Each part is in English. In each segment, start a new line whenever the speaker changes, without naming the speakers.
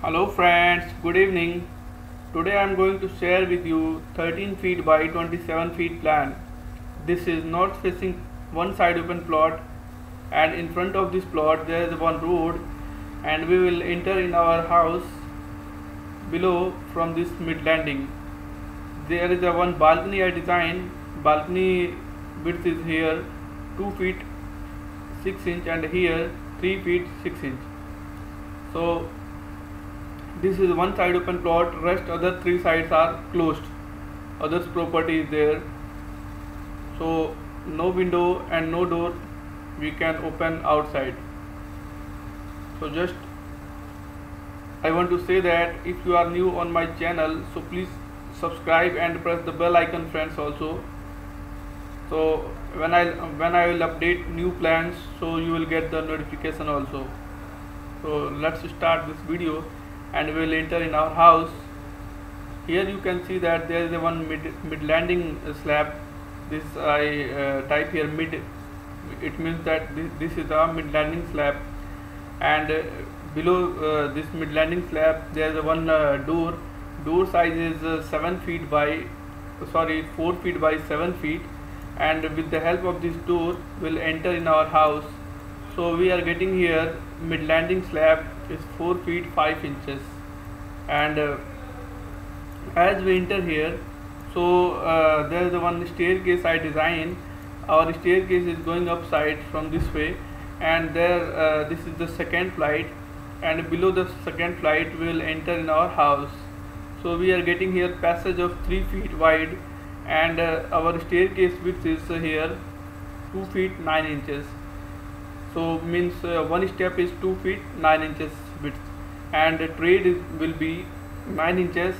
Hello friends, good evening. Today I am going to share with you 13 feet by 27 feet plan. This is north facing one side open plot and in front of this plot there is one road and we will enter in our house below from this mid landing. There is a one balcony I designed. Balcony width is here 2 feet 6 inch and here 3 feet 6 inch. So this is one side open plot rest other three sides are closed. Others property is there. So no window and no door we can open outside. So just I want to say that if you are new on my channel so please subscribe and press the bell icon friends also. So when I when I will update new plans so you will get the notification also. So let's start this video and we will enter in our house. Here you can see that there is a one mid, mid landing slab. This I uh, type here mid. It means that this, this is a mid landing slab. And uh, below uh, this mid landing slab there is a one uh, door. Door size is uh, 7 feet by sorry 4 feet by 7 feet. And with the help of this door will enter in our house. So we are getting here mid landing slab is 4 feet 5 inches. And uh, as we enter here so uh, there is one staircase I designed. Our staircase is going upside from this way. And there uh, this is the second flight. And below the second flight we will enter in our house. So we are getting here passage of 3 feet wide. And uh, our staircase width is here 2 feet 9 inches so means uh, one step is 2 feet 9 inches width. And the trade is, will be 9 inches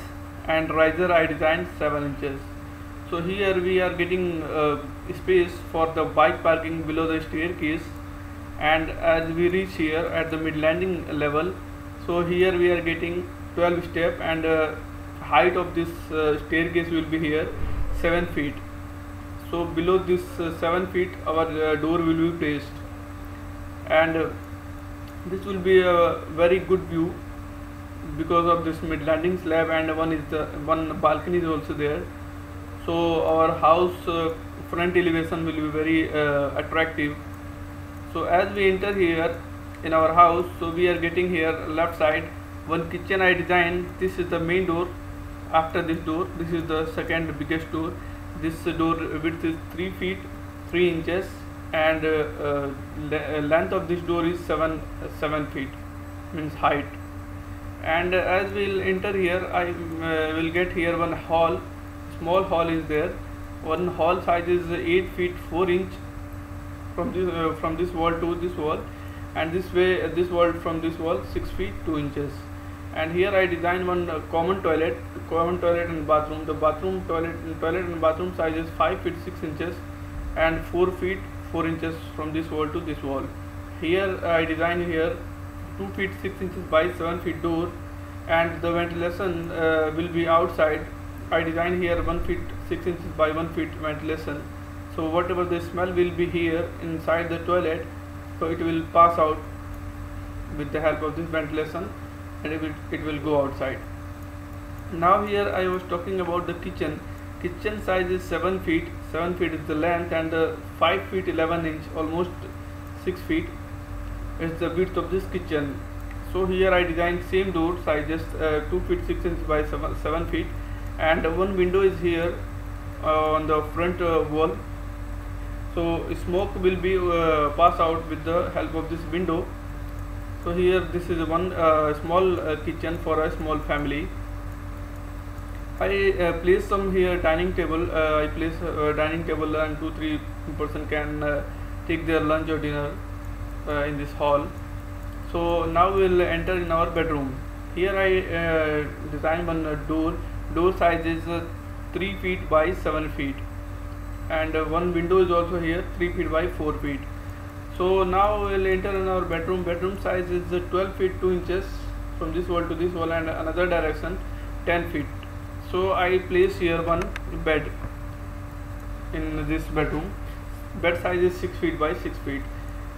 and riser I designed 7 inches. So here we are getting uh, space for the bike parking below the staircase. And as we reach here at the mid landing level so here we are getting 12 step and uh, height of this uh, staircase will be here 7 feet. So below this uh, 7 feet our uh, door will be placed and uh, this will be a very good view because of this mid landing slab and one is the one balcony is also there. So our house uh, front elevation will be very uh, attractive. So as we enter here in our house so we are getting here left side one kitchen I designed. This is the main door. After this door this is the second biggest door. This door width is 3 feet 3 inches and uh, uh, le length of this door is 7 7 feet means height. And uh, as we'll enter here I will get here one hall. Small hall is there. One hall size is 8 feet 4 inch from this uh, from this wall to this wall. And this way uh, this wall from this wall 6 feet 2 inches. And here I designed one uh, common toilet common toilet and bathroom. The bathroom toilet toilet and bathroom size is 5 feet 6 inches and 4 feet 4 inches from this wall to this wall. Here I designed here 2 feet 6 inches by 7 feet door and the ventilation uh, will be outside. I designed here 1 feet 6 inches by 1 feet ventilation. So whatever the smell will be here inside the toilet so it will pass out with the help of this ventilation and it will, it will go outside. Now here I was talking about the kitchen kitchen size is 7 feet 7 feet is the length and uh, 5 feet 11 inch almost 6 feet is the width of this kitchen. So here I designed same door size just uh, 2 feet 6 inches by 7, 7 feet and one window is here uh, on the front uh, wall. So smoke will be uh, pass out with the help of this window. So here this is one uh, small kitchen for a small family I uh, place some here dining table. Uh, I place a dining table and two three person can uh, take their lunch or dinner uh, in this hall. So now we'll enter in our bedroom. Here I uh, design one door. Door size is uh, three feet by seven feet, and one window is also here three feet by four feet. So now we'll enter in our bedroom. Bedroom size is 12 feet 2 inches from this wall to this wall and another direction 10 feet so I place here one bed in this bedroom. Bed size is 6 feet by 6 feet.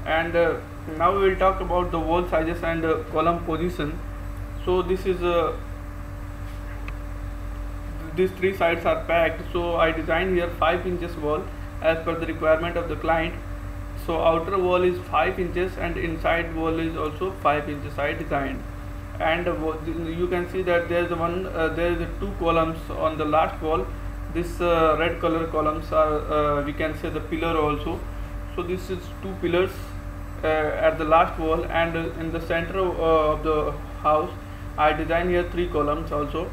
And uh, now we will talk about the wall sizes and uh, column position. So this is uh, these three sides are packed. So I designed here 5 inches wall as per the requirement of the client. So outer wall is 5 inches and inside wall is also 5 inches. I designed and you can see that there is one uh, there is two columns on the last wall. This uh, red color columns are uh, we can say the pillar also. So this is two pillars at the last wall and in the center of the house I designed here three columns also.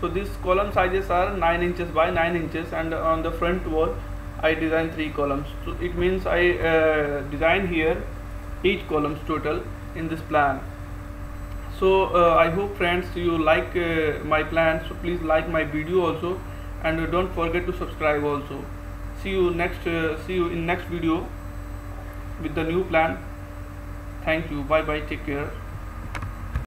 So these column sizes are 9 inches by 9 inches and on the front wall I designed three columns. So it means I uh, design here eight columns total in this plan so uh, I hope friends you like uh, my plan so please like my video also. And don't forget to subscribe also. See you next uh, see you in next video with the new plan. Thank you. Bye bye take care